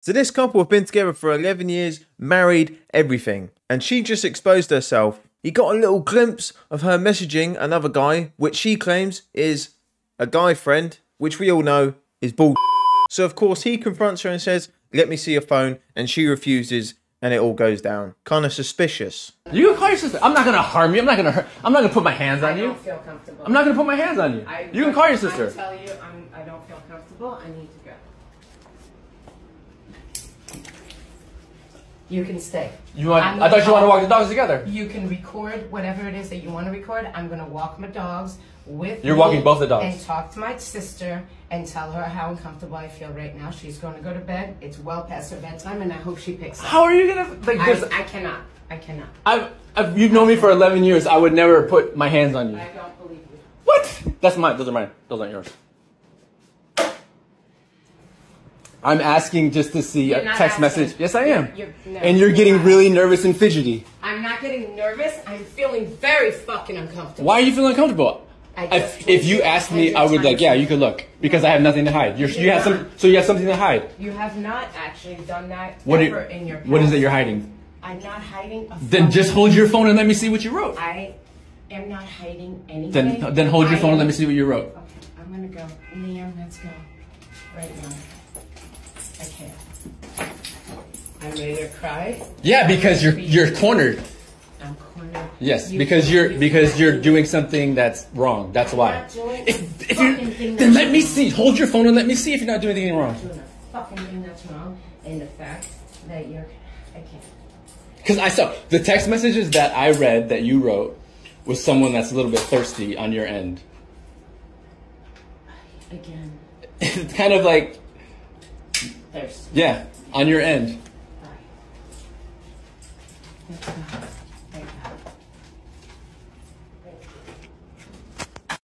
So this couple have been together for 11 years, married, everything. And she just exposed herself. He got a little glimpse of her messaging another guy, which she claims is a guy friend, which we all know is bull. So of course he confronts her and says, let me see your phone. And she refuses and it all goes down. Kind of suspicious. You can call your sister. I'm not gonna harm you. I'm not gonna hurt. I'm not gonna put my hands on I you. don't feel comfortable. I'm not gonna put my hands on you. I, You can call your sister. I tell you, I'm, I don't feel comfortable. I need to go. You can stay. You want? I'm I thought you wanted to walk the dogs together. You can record whatever it is that you want to record. I'm gonna walk my dogs with. You're walking both the dogs. And talk to my sister and tell her how uncomfortable I feel right now. She's going to go to bed. It's well past her bedtime, and I hope she picks up. How are you gonna like I. I cannot. I cannot. I've, I've, you've known me for 11 years. I would never put my hands on you. I don't believe you. What? That's mine. Those are mine. Those aren't yours. I'm asking just to see You're a text asking. message. Yes, I am. You're- you're- no, and you're getting not. really nervous and fidgety. I'm not getting nervous. I'm feeling very fucking uncomfortable. Why are you feeling uncomfortable? I If, if you you asked me, I would like, yeah, you could look because I have nothing to hide. You're, you You're have some, so you have something to hide. You have not actually done that What, ever in your past. what is it you're hiding? I'm not hiding a phone. Then just hold your phone and let me see what you wrote. I am not hiding anything. Then then hold your I phone and let me see what you wrote. Okay, I'm gonna go. Liam, let's go. Right now. I can't. I'm ready to cry. Yeah, because you're you're cornered. I'm cornered. Yes, You- because you're because you're doing something that's wrong. That's why. not doing If, if you fucking thing then that's let me wrong. see. Hold your phone and let me see if you're not doing anything wrong. doing a fucking thing that's wrong, and the fact that you're, I can't. Because I saw the text messages that I read that you wrote was someone that's a little bit thirsty on your end. Again, It's kind of like there's. yeah, on your end. Let's go. Right now.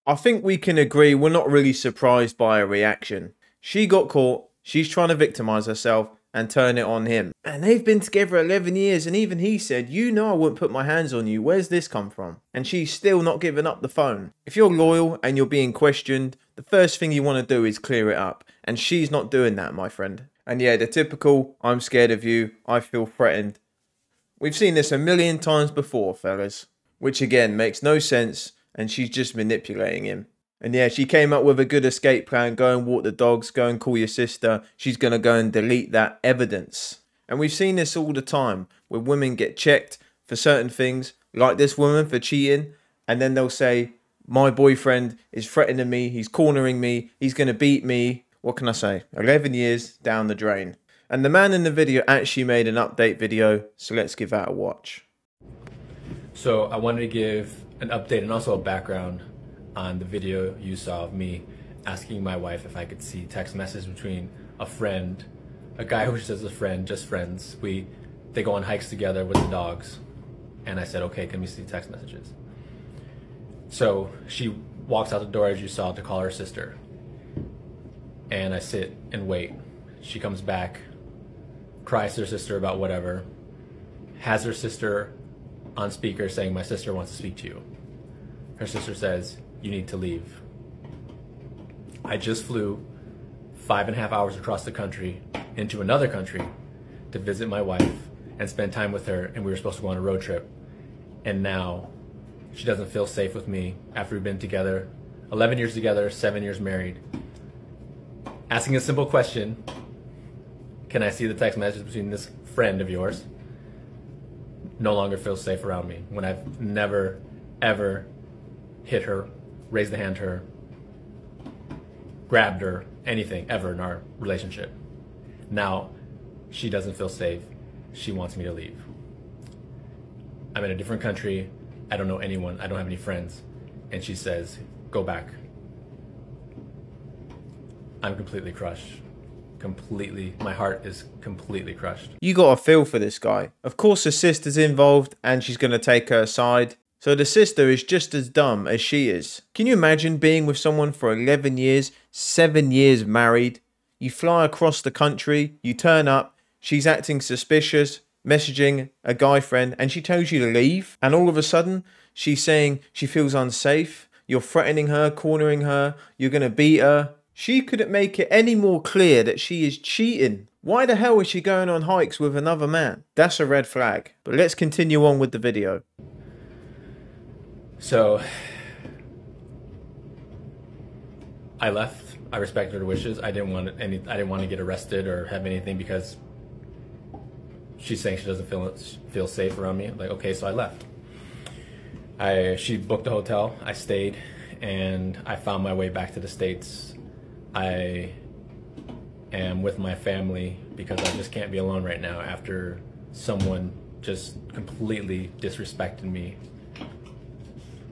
I think we can agree we're not really surprised by her reaction. She got caught, she's trying to victimize herself and turn it on him. And they've been together 11 years, and even he said, You know, I wouldn't put my hands on you. Where's this come from? And she's still not giving up the phone. If you're loyal and you're being questioned, the first thing you want to do is clear it up. And she's not doing that, my friend. And yeah, the typical, I'm scared of you, I feel threatened. We've seen this a million times before, fellas. Which again makes no sense, and she's just manipulating him. And yeah, she came up with a good escape plan go and walk the dogs, go and call your sister. She's gonna go and delete that evidence. And we've seen this all the time where women get checked for certain things, like this woman for cheating, and then they'll say, My boyfriend is threatening me, he's cornering me, he's gonna beat me. What can I say? 11 years down the drain. And the man in the video actually made an update video, so let's give that a watch. So I wanted to give an update and also a background on the video you saw of me asking my wife if I could see text messages between a friend, a guy who says a friend, just friends. We they go on hikes together with the dogs, and I said, okay, can we see text messages? So she walks out the door as you saw to call her sister, and I sit and wait. She comes back, cries to her sister about whatever, has her sister on speaker saying, My sister wants to speak to you. Her sister says, You need to leave. I just flew five and a half hours across the country into another country to visit my wife and spend time with her, and we were supposed to go on a road trip. And now she doesn't feel safe with me after we've been together 11 years together, seven years married. Asking a simple question Can I see the text message between this friend of yours? no longer feels safe around me when I've never, ever hit her, raised the hand to her, grabbed her, anything ever in our relationship. Now, she doesn't feel safe. She wants me to leave. I'm in a different country. I don't know anyone. I don't have any friends. And she says, go back. I'm completely crushed. Completely. My heart is completely crushed. You got a feel for this guy. Of course, the sister's involved and she's going to take her side. So the sister is just as dumb as she is. Can you imagine being with someone for 11 years, 7 years married? You fly across the country, you turn up, she's acting suspicious, messaging a guy friend, and she tells you to leave. And all of a sudden, she's saying she feels unsafe. You're threatening her, cornering her, you're going to beat her. She couldn't make it any more clear that she is cheating Why the hell is she going on hikes with another man? That's a red flag. But let's continue on with the video. So I left. I respected her wishes. I didn't want any. I didn't want to get arrested or have anything because she's saying she doesn't feel feel safe around me. Like okay, so I left. I she booked a hotel. I stayed, and I found my way back to the states. I am with my family because I just can't be alone right now after someone just completely disrespected me.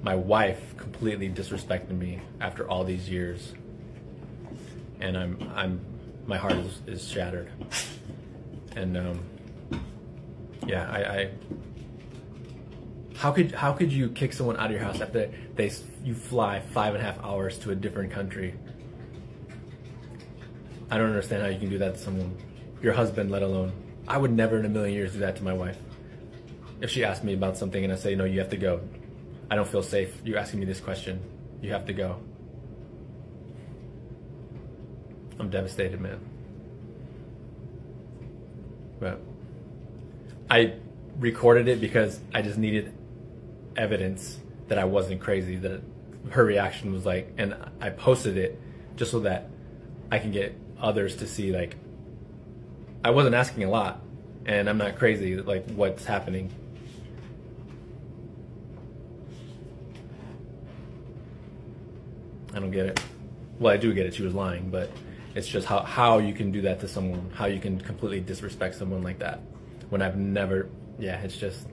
My wife completely disrespected me after all these years. And I'm I'm my heart is, is shattered. And um yeah, I, I how could how could you kick someone out of your house after they you fly five and a half hours to a different country? I don't understand how you can do that to someone, your husband, let alone. I would never in a million years do that to my wife. If she asked me about something and I say no, you have to go. I don't feel safe. You're asking me this question. You have to go. I'm devastated, man. But I recorded it because I just needed evidence that I wasn't crazy, that her reaction was like, and I posted it just so that I can get others to see, like, I wasn't asking a lot, and I'm not crazy, like, what's happening. I don't get it. Well, I do get it. She was lying, but it's just how, how you can do that to someone, how you can completely disrespect someone like that when I've never, yeah, it's just.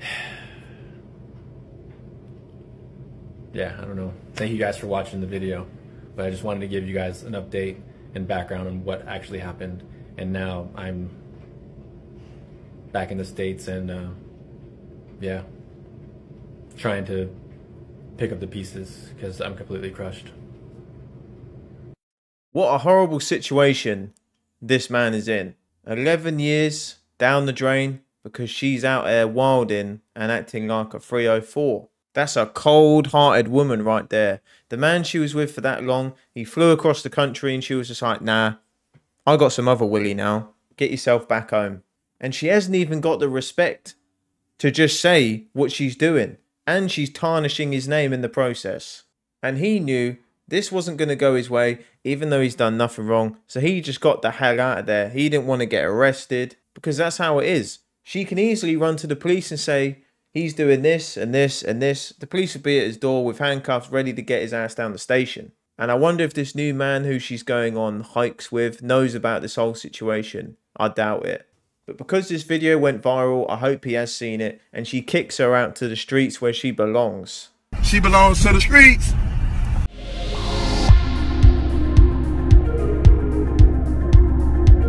yeah, I don't know. Thank you guys for watching the video, but I just wanted to give you guys an update and background on what actually happened. And now I'm back in the States and, uh, yeah, trying to pick up the pieces because I'm completely crushed. What a horrible situation this man is in. 11 years down the drain because she's out there wilding and acting like a 304. That's a cold hearted woman right there. The man she was with for that long, he flew across the country and she was just like, nah, I got some other Willie now. Get yourself back home. And she hasn't even got the respect to just say what she's doing. And she's tarnishing his name in the process. And he knew this wasn't going to go his way, even though he's done nothing wrong. So he just got the hell out of there. He didn't want to get arrested because that's how it is. She can easily run to the police and say, he's doing this and this and this. The police would be at his door with handcuffs ready to get his ass down the station. And I wonder if this new man who she's going on hikes with knows about this whole situation. I doubt it. But because this video went viral, I hope he has seen it and she kicks her out to the streets where she belongs. She belongs to the streets.